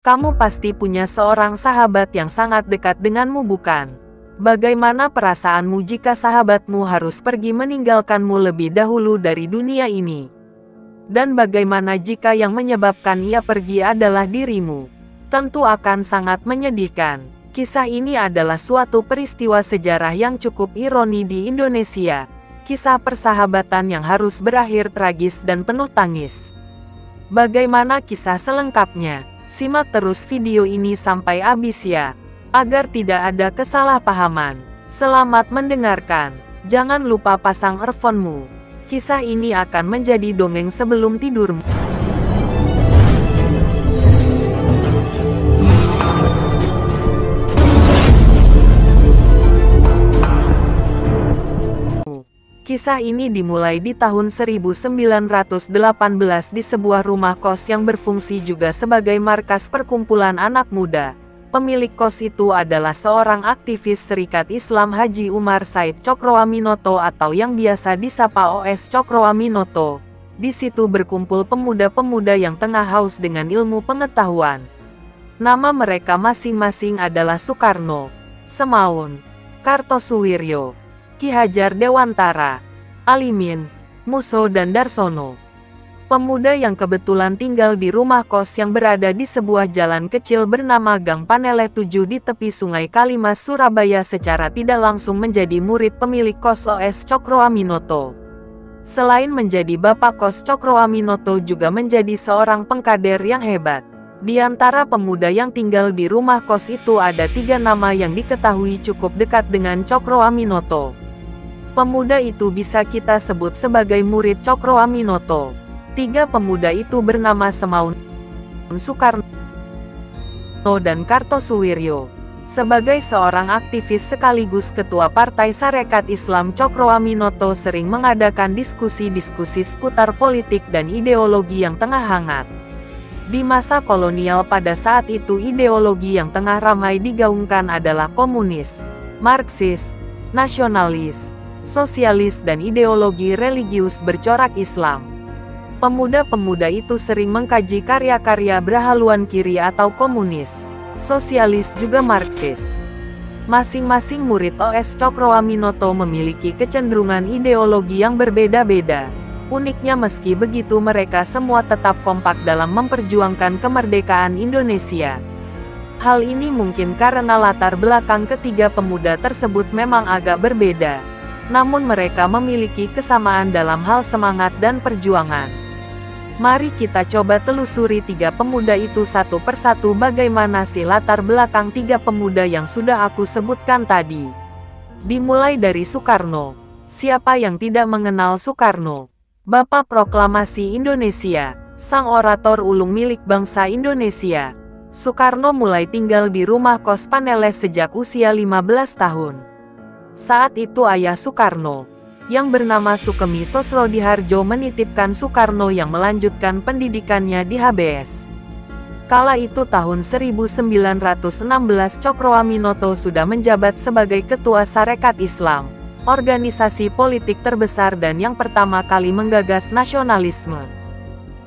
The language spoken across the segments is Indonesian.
Kamu pasti punya seorang sahabat yang sangat dekat denganmu bukan? Bagaimana perasaanmu jika sahabatmu harus pergi meninggalkanmu lebih dahulu dari dunia ini? Dan bagaimana jika yang menyebabkan ia pergi adalah dirimu? Tentu akan sangat menyedihkan. Kisah ini adalah suatu peristiwa sejarah yang cukup ironi di Indonesia. Kisah persahabatan yang harus berakhir tragis dan penuh tangis. Bagaimana kisah selengkapnya? Simak terus video ini sampai habis ya agar tidak ada kesalahpahaman. Selamat mendengarkan. Jangan lupa pasang earphone-mu. Kisah ini akan menjadi dongeng sebelum tidurmu. Kisah ini dimulai di tahun 1918 di sebuah rumah kos yang berfungsi juga sebagai markas perkumpulan anak muda. Pemilik kos itu adalah seorang aktivis Serikat Islam Haji Umar Said Cokroaminoto atau yang biasa disapa OS Cokroaminoto. Di situ berkumpul pemuda-pemuda yang tengah haus dengan ilmu pengetahuan. Nama mereka masing-masing adalah Soekarno, Semaun, Kartosuwiryo, Ki Hajar Dewantara, Alimin, Muso dan Darsono. Pemuda yang kebetulan tinggal di rumah kos yang berada di sebuah jalan kecil bernama Gang Panele 7 di tepi Sungai Kalimas, Surabaya secara tidak langsung menjadi murid pemilik kos OS Cokro Aminoto. Selain menjadi bapak kos Cokro Aminoto juga menjadi seorang pengkader yang hebat. Di antara pemuda yang tinggal di rumah kos itu ada tiga nama yang diketahui cukup dekat dengan Cokro Aminoto. Pemuda itu bisa kita sebut sebagai murid Cokro Aminoto. Tiga pemuda itu bernama Semaun, Soekarno, dan Kartosuwiryo. Sebagai seorang aktivis sekaligus ketua Partai Sarekat Islam Cokro Aminoto sering mengadakan diskusi-diskusi seputar politik dan ideologi yang tengah hangat. Di masa kolonial pada saat itu ideologi yang tengah ramai digaungkan adalah komunis, Marxis, nasionalis, sosialis dan ideologi religius bercorak Islam pemuda-pemuda itu sering mengkaji karya-karya berhaluan kiri atau komunis, sosialis juga Marxis. Masing-masing murid OS Cokroaminoto memiliki kecenderungan ideologi yang berbeda-beda. Uniknya meski begitu mereka semua tetap kompak dalam memperjuangkan kemerdekaan Indonesia. Hal ini mungkin karena latar belakang ketiga pemuda tersebut memang agak berbeda. Namun mereka memiliki kesamaan dalam hal semangat dan perjuangan. Mari kita coba telusuri tiga pemuda itu satu persatu bagaimana si latar belakang tiga pemuda yang sudah aku sebutkan tadi. Dimulai dari Soekarno. Siapa yang tidak mengenal Soekarno? Bapak Proklamasi Indonesia, sang orator ulung milik bangsa Indonesia. Soekarno mulai tinggal di rumah kos Paneles sejak usia 15 tahun. Saat itu ayah Soekarno, yang bernama Sukemi Sosrodiharjo menitipkan Soekarno yang melanjutkan pendidikannya di HBS. Kala itu tahun 1916 Cokroaminoto sudah menjabat sebagai Ketua Sarekat Islam, organisasi politik terbesar dan yang pertama kali menggagas nasionalisme.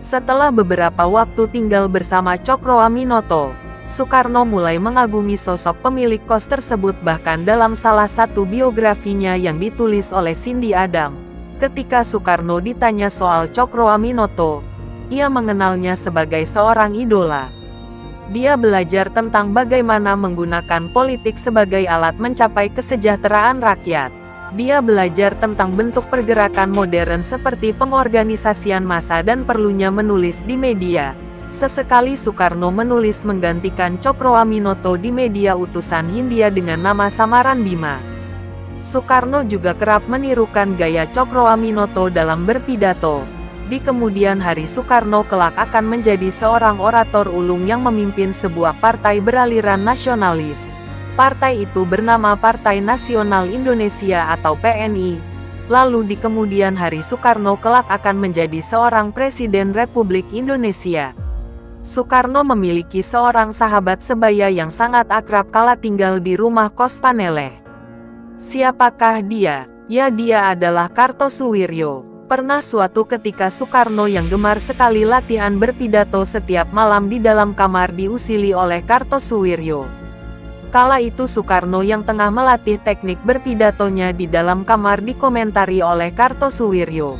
Setelah beberapa waktu tinggal bersama Cokroaminoto, Soekarno mulai mengagumi sosok pemilik kos tersebut bahkan dalam salah satu biografinya yang ditulis oleh Cindy Adam. Ketika Soekarno ditanya soal Cokro Aminoto, ia mengenalnya sebagai seorang idola. Dia belajar tentang bagaimana menggunakan politik sebagai alat mencapai kesejahteraan rakyat. Dia belajar tentang bentuk pergerakan modern seperti pengorganisasian massa dan perlunya menulis di media. Sesekali Soekarno menulis menggantikan Cokro Aminoto di media utusan Hindia dengan nama samaran Bima. Soekarno juga kerap menirukan gaya Cokro Aminoto dalam berpidato. Di kemudian hari Soekarno kelak akan menjadi seorang orator ulung yang memimpin sebuah partai beraliran nasionalis. Partai itu bernama Partai Nasional Indonesia atau PNI. Lalu di kemudian hari Soekarno kelak akan menjadi seorang Presiden Republik Indonesia. Soekarno memiliki seorang sahabat sebaya yang sangat akrab kala tinggal di rumah kos Paneleh. Siapakah dia? Ya dia adalah Kartosuwiryo, Pernah suatu ketika Soekarno yang gemar sekali latihan berpidato setiap malam di dalam kamar diusili oleh Kartosuwiryo. Kala itu Soekarno yang tengah melatih teknik berpidatonya di dalam kamar dikomentari oleh Kartosuwiryo.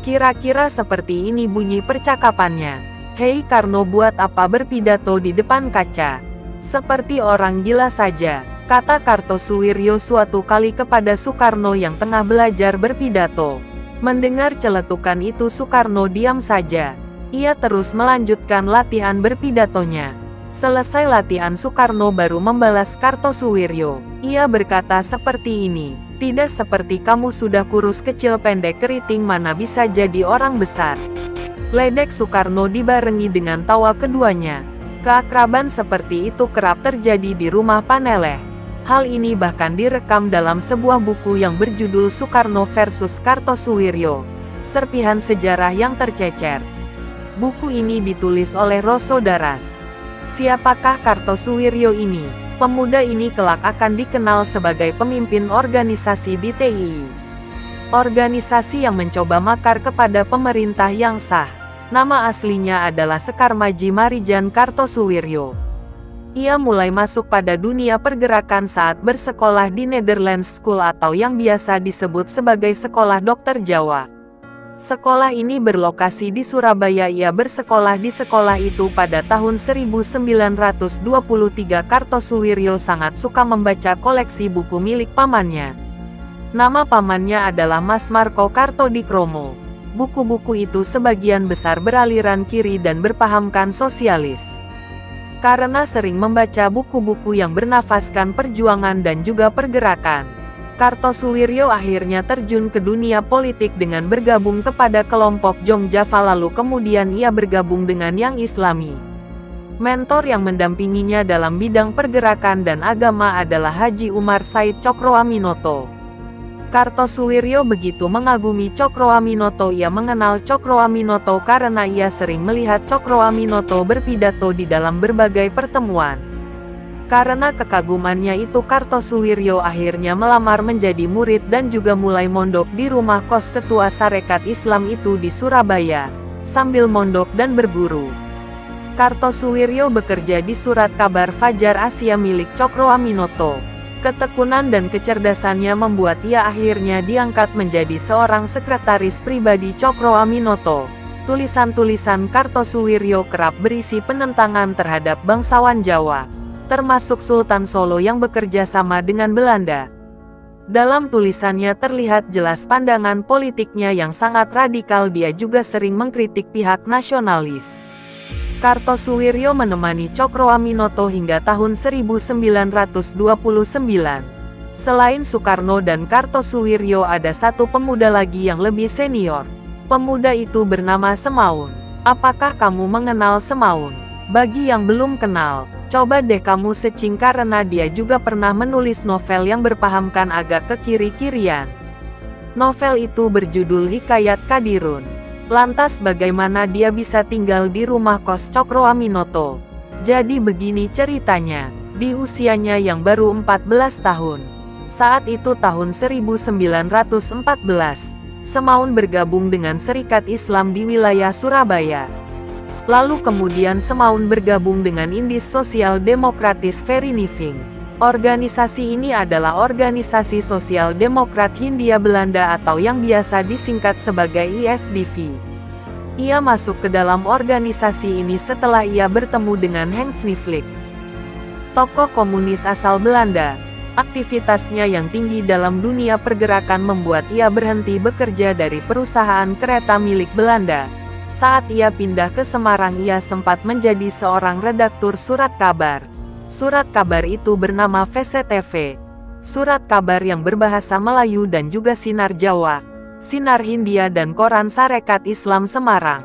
Kira-kira seperti ini bunyi percakapannya. Hei Karno buat apa berpidato di depan kaca? Seperti orang gila saja, kata Kartosuwiryo suatu kali kepada Soekarno yang tengah belajar berpidato. Mendengar celetukan itu Soekarno diam saja. Ia terus melanjutkan latihan berpidatonya. Selesai latihan Soekarno baru membalas Kartosuwiryo. Ia berkata seperti ini, tidak seperti kamu sudah kurus kecil pendek keriting mana bisa jadi orang besar. Ledek Soekarno dibarengi dengan tawa keduanya. Keakraban seperti itu kerap terjadi di rumah Paneleh. Hal ini bahkan direkam dalam sebuah buku yang berjudul Soekarno versus Kartosuwiryo, Serpihan Sejarah yang Tercecer. Buku ini ditulis oleh Roso Daras. Siapakah Kartosuwiryo ini? Pemuda ini kelak akan dikenal sebagai pemimpin organisasi di TII. Organisasi yang mencoba makar kepada pemerintah yang sah. Nama aslinya adalah Sekar Maji Marijan Kartosuwiryo. Ia mulai masuk pada dunia pergerakan saat bersekolah di Netherlands School atau yang biasa disebut sebagai Sekolah Dokter Jawa. Sekolah ini berlokasi di Surabaya. Ia bersekolah di sekolah itu pada tahun 1923. Kartosuwiryo sangat suka membaca koleksi buku milik pamannya. Nama pamannya adalah Mas Marco Kartodikromo. Buku-buku itu sebagian besar beraliran kiri dan berpahamkan sosialis karena sering membaca buku-buku yang bernafaskan perjuangan dan juga pergerakan. Kartosuwiryo akhirnya terjun ke dunia politik dengan bergabung kepada kelompok Jong Java lalu kemudian ia bergabung dengan Yang Islami. Mentor yang mendampinginya dalam bidang pergerakan dan agama adalah Haji Umar Said Cokroaminoto. Kartosuwiryo begitu mengagumi Cokroaminoto ia mengenal Cokroaminoto karena ia sering melihat Cokroaminoto berpidato di dalam berbagai pertemuan. Karena kekagumannya itu Kartosuwiryo akhirnya melamar menjadi murid dan juga mulai mondok di rumah kos ketua Sarekat Islam itu di Surabaya, sambil mondok dan berguru. Kartosuwiryo bekerja di surat kabar Fajar Asia milik Cokroaminoto. Ketekunan dan kecerdasannya membuat ia akhirnya diangkat menjadi seorang sekretaris pribadi Cokro Aminoto. Tulisan-tulisan Kartosuwiryo kerap berisi penentangan terhadap bangsawan Jawa, termasuk Sultan Solo yang bekerja sama dengan Belanda. Dalam tulisannya terlihat jelas pandangan politiknya yang sangat radikal dia juga sering mengkritik pihak nasionalis. Kartosuwiryo menemani Cokroaminoto hingga tahun 1929. Selain Soekarno dan Kartosuwiryo ada satu pemuda lagi yang lebih senior. Pemuda itu bernama Semaun. Apakah kamu mengenal Semaun? Bagi yang belum kenal, coba deh kamu secing karena dia juga pernah menulis novel yang berpahamkan agak ke kiri-kirian. Novel itu berjudul Hikayat Kadirun. Lantas bagaimana dia bisa tinggal di rumah kos Cokro Aminoto? Jadi begini ceritanya, di usianya yang baru 14 tahun. Saat itu tahun 1914, Semaun bergabung dengan Serikat Islam di wilayah Surabaya. Lalu kemudian Semaun bergabung dengan Indis Sosial Demokratis Vereniging. Organisasi ini adalah organisasi sosial demokrat Hindia Belanda atau yang biasa disingkat sebagai ISDV. Ia masuk ke dalam organisasi ini setelah ia bertemu dengan Hans Niflix. Tokoh komunis asal Belanda, aktivitasnya yang tinggi dalam dunia pergerakan membuat ia berhenti bekerja dari perusahaan kereta milik Belanda. Saat ia pindah ke Semarang ia sempat menjadi seorang redaktur surat kabar. Surat kabar itu bernama VCTV. Surat kabar yang berbahasa Melayu dan juga Sinar Jawa, Sinar Hindia dan Koran Sarekat Islam Semarang.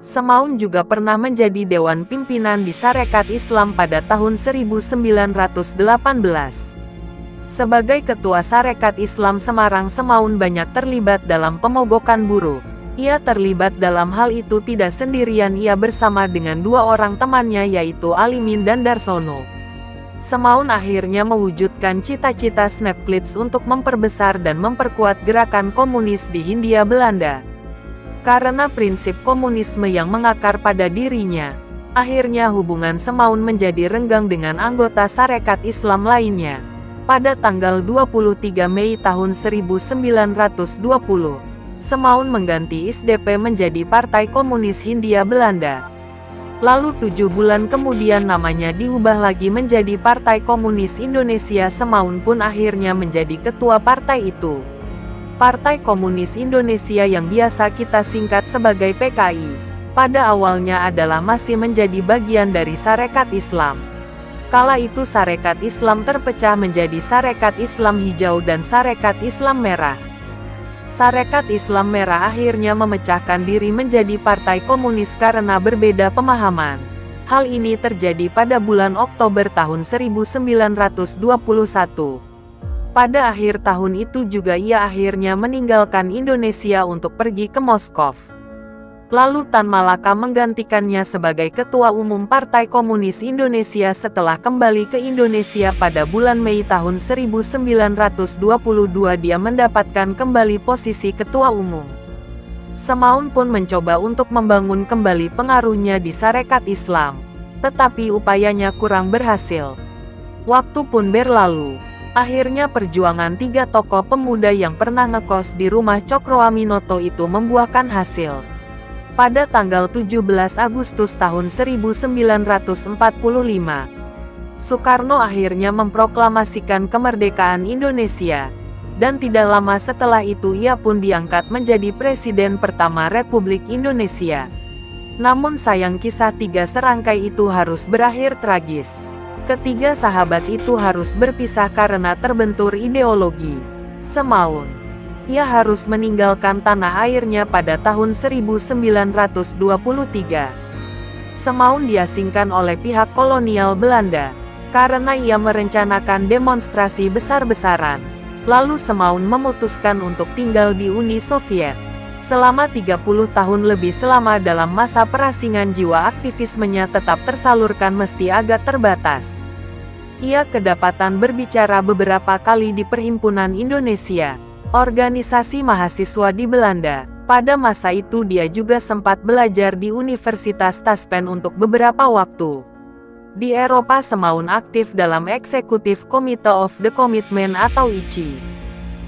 Semaun juga pernah menjadi Dewan Pimpinan di Sarekat Islam pada tahun 1918. Sebagai Ketua Sarekat Islam Semarang Semaun banyak terlibat dalam pemogokan buruh. Ia terlibat dalam hal itu tidak sendirian ia bersama dengan dua orang temannya yaitu Alimin dan Darsono. Semaun akhirnya mewujudkan cita-cita Snapclits untuk memperbesar dan memperkuat gerakan komunis di Hindia Belanda. Karena prinsip komunisme yang mengakar pada dirinya, akhirnya hubungan Semaun menjadi renggang dengan anggota Sarekat Islam lainnya. Pada tanggal 23 Mei tahun 1920, Semaun mengganti SDP menjadi Partai Komunis Hindia Belanda. Lalu tujuh bulan kemudian namanya diubah lagi menjadi Partai Komunis Indonesia Semaun pun akhirnya menjadi ketua partai itu. Partai Komunis Indonesia yang biasa kita singkat sebagai PKI, pada awalnya adalah masih menjadi bagian dari Sarekat Islam. Kala itu Sarekat Islam terpecah menjadi Sarekat Islam Hijau dan Sarekat Islam Merah. Sarekat Islam Merah akhirnya memecahkan diri menjadi Partai Komunis karena berbeda pemahaman. Hal ini terjadi pada bulan Oktober tahun 1921. Pada akhir tahun itu juga ia akhirnya meninggalkan Indonesia untuk pergi ke Moskow. Lalu Tan Malaka menggantikannya sebagai Ketua Umum Partai Komunis Indonesia setelah kembali ke Indonesia pada bulan Mei tahun 1922 dia mendapatkan kembali posisi Ketua Umum. Semaun pun mencoba untuk membangun kembali pengaruhnya di Sarekat Islam, tetapi upayanya kurang berhasil. Waktu pun berlalu. Akhirnya perjuangan tiga tokoh pemuda yang pernah ngekos di rumah Cokroaminoto itu membuahkan hasil pada tanggal 17 Agustus tahun 1945. Soekarno akhirnya memproklamasikan kemerdekaan Indonesia, dan tidak lama setelah itu ia pun diangkat menjadi Presiden pertama Republik Indonesia. Namun sayang kisah tiga serangkai itu harus berakhir tragis. Ketiga sahabat itu harus berpisah karena terbentur ideologi. Semaun ia harus meninggalkan tanah airnya pada tahun 1923. Semaun diasingkan oleh pihak kolonial Belanda, karena ia merencanakan demonstrasi besar-besaran. Lalu Semaun memutuskan untuk tinggal di Uni Soviet. Selama 30 tahun lebih selama dalam masa perasingan jiwa aktivismenya tetap tersalurkan mesti agak terbatas. Ia kedapatan berbicara beberapa kali di Perhimpunan Indonesia, organisasi mahasiswa di Belanda. Pada masa itu dia juga sempat belajar di Universitas Taspen untuk beberapa waktu. Di Eropa Semaun aktif dalam Eksekutif Komite of the Commitment atau ICI.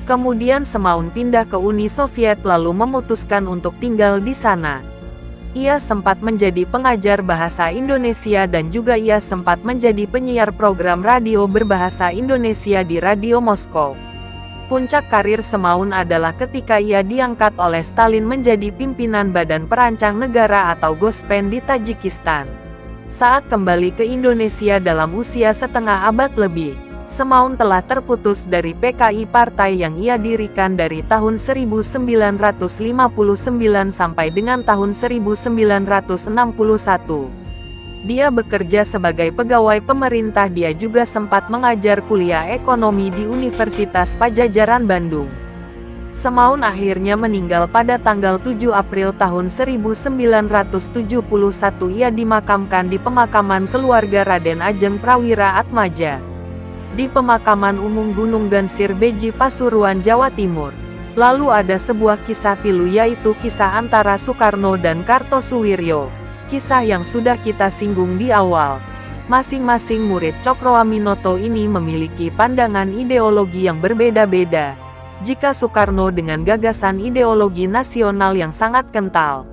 Kemudian Semaun pindah ke Uni Soviet lalu memutuskan untuk tinggal di sana. Ia sempat menjadi pengajar bahasa Indonesia dan juga ia sempat menjadi penyiar program radio berbahasa Indonesia di Radio Moskow. Puncak karir Semaun adalah ketika ia diangkat oleh Stalin menjadi pimpinan Badan Perancang Negara atau Gospen di Tajikistan. Saat kembali ke Indonesia dalam usia setengah abad lebih, Semaun telah terputus dari PKI partai yang ia dirikan dari tahun 1959 sampai dengan tahun 1961. Dia bekerja sebagai pegawai pemerintah dia juga sempat mengajar kuliah ekonomi di Universitas Pajajaran Bandung. Semaun akhirnya meninggal pada tanggal 7 April tahun 1971 ia dimakamkan di pemakaman keluarga Raden Ajeng Prawira Atmaja. Di pemakaman umum Gunung Gansir Beji Pasuruan Jawa Timur. Lalu ada sebuah kisah pilu yaitu kisah antara Soekarno dan Kartosuwiryo kisah yang sudah kita singgung di awal. Masing-masing murid Cokroaminoto ini memiliki pandangan ideologi yang berbeda-beda. Jika Soekarno dengan gagasan ideologi nasional yang sangat kental,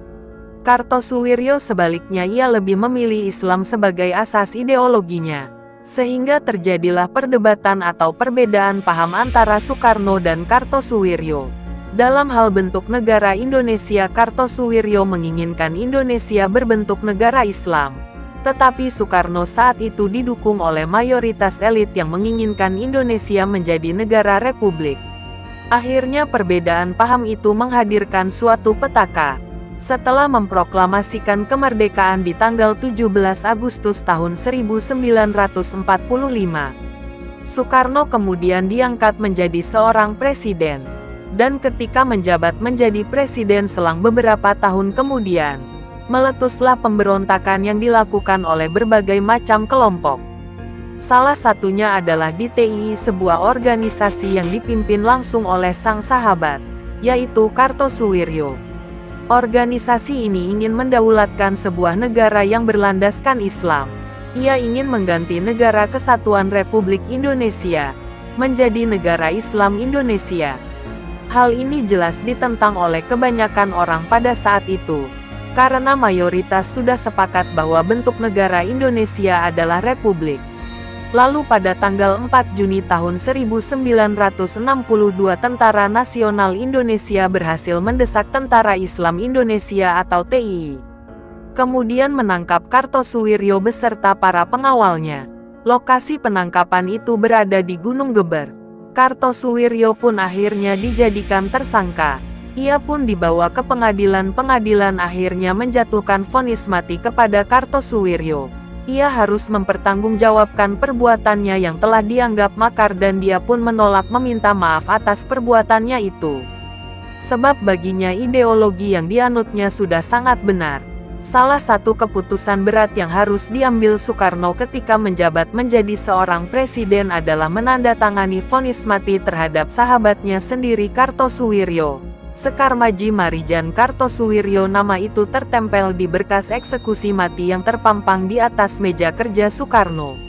Kartosuwiryo sebaliknya ia lebih memilih Islam sebagai asas ideologinya. Sehingga terjadilah perdebatan atau perbedaan paham antara Soekarno dan Kartosuwiryo. Dalam hal bentuk negara Indonesia Kartosuwiryo menginginkan Indonesia berbentuk negara Islam. Tetapi Soekarno saat itu didukung oleh mayoritas elit yang menginginkan Indonesia menjadi negara republik. Akhirnya perbedaan paham itu menghadirkan suatu petaka. Setelah memproklamasikan kemerdekaan di tanggal 17 Agustus tahun 1945, Soekarno kemudian diangkat menjadi seorang presiden dan ketika menjabat menjadi presiden selang beberapa tahun kemudian, meletuslah pemberontakan yang dilakukan oleh berbagai macam kelompok. Salah satunya adalah DTI sebuah organisasi yang dipimpin langsung oleh sang sahabat, yaitu Kartosuwiryo. Organisasi ini ingin mendaulatkan sebuah negara yang berlandaskan Islam. Ia ingin mengganti negara kesatuan Republik Indonesia, menjadi negara Islam Indonesia. Hal ini jelas ditentang oleh kebanyakan orang pada saat itu, karena mayoritas sudah sepakat bahwa bentuk negara Indonesia adalah republik. Lalu pada tanggal 4 Juni tahun 1962 Tentara Nasional Indonesia berhasil mendesak Tentara Islam Indonesia atau TII. Kemudian menangkap Kartosuwiryo beserta para pengawalnya. Lokasi penangkapan itu berada di Gunung Geber. Kartosuwiryo pun akhirnya dijadikan tersangka. Ia pun dibawa ke pengadilan. Pengadilan akhirnya menjatuhkan vonis mati kepada Kartosuwiryo. Ia harus mempertanggungjawabkan perbuatannya yang telah dianggap makar dan dia pun menolak meminta maaf atas perbuatannya itu. Sebab baginya ideologi yang dianutnya sudah sangat benar. Salah satu keputusan berat yang harus diambil Soekarno ketika menjabat menjadi seorang presiden adalah menandatangani vonis mati terhadap sahabatnya sendiri Kartosuwiryo. Sekar Maji Marijan Kartosuwiryo nama itu tertempel di berkas eksekusi mati yang terpampang di atas meja kerja Soekarno.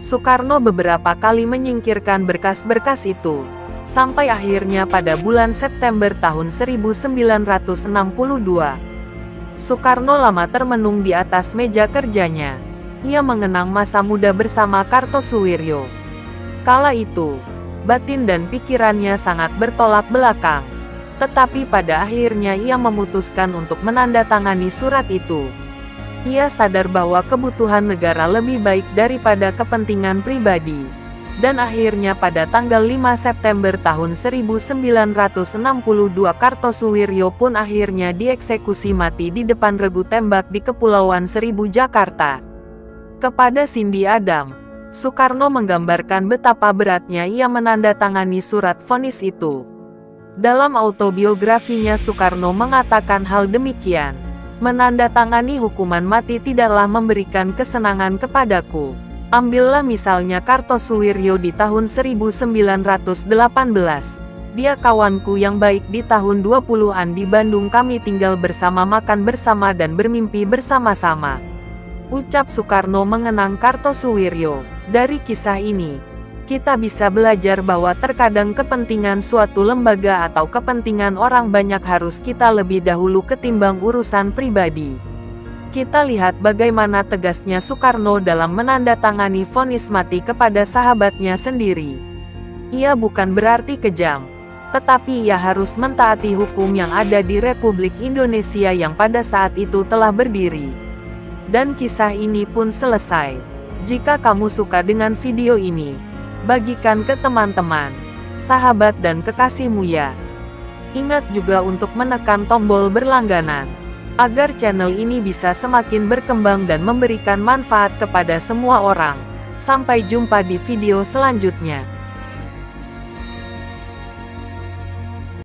Soekarno beberapa kali menyingkirkan berkas-berkas itu, sampai akhirnya pada bulan September tahun 1962, Soekarno lama termenung di atas meja kerjanya. Ia mengenang masa muda bersama Kartosuwiryo. Kala itu, batin dan pikirannya sangat bertolak belakang. Tetapi pada akhirnya ia memutuskan untuk menandatangani surat itu. Ia sadar bahwa kebutuhan negara lebih baik daripada kepentingan pribadi dan akhirnya pada tanggal 5 September tahun 1962 Kartosuwiryo pun akhirnya dieksekusi mati di depan regu tembak di Kepulauan Seribu Jakarta. Kepada Cindy Adam, Soekarno menggambarkan betapa beratnya ia menandatangani surat vonis itu. Dalam autobiografinya Soekarno mengatakan hal demikian. Menandatangani hukuman mati tidaklah memberikan kesenangan kepadaku. Ambillah misalnya Kartosuwiryo di tahun 1918. Dia kawanku yang baik di tahun 20-an di Bandung kami tinggal bersama makan bersama dan bermimpi bersama-sama. Ucap Soekarno mengenang Kartosuwiryo. Dari kisah ini, kita bisa belajar bahwa terkadang kepentingan suatu lembaga atau kepentingan orang banyak harus kita lebih dahulu ketimbang urusan pribadi. Kita lihat bagaimana tegasnya Soekarno dalam menandatangani vonis mati kepada sahabatnya sendiri. Ia bukan berarti kejam, tetapi ia harus mentaati hukum yang ada di Republik Indonesia yang pada saat itu telah berdiri. Dan kisah ini pun selesai. Jika kamu suka dengan video ini, bagikan ke teman-teman, sahabat dan kekasihmu ya. Ingat juga untuk menekan tombol berlangganan agar channel ini bisa semakin berkembang dan memberikan manfaat kepada semua orang. Sampai jumpa di video selanjutnya.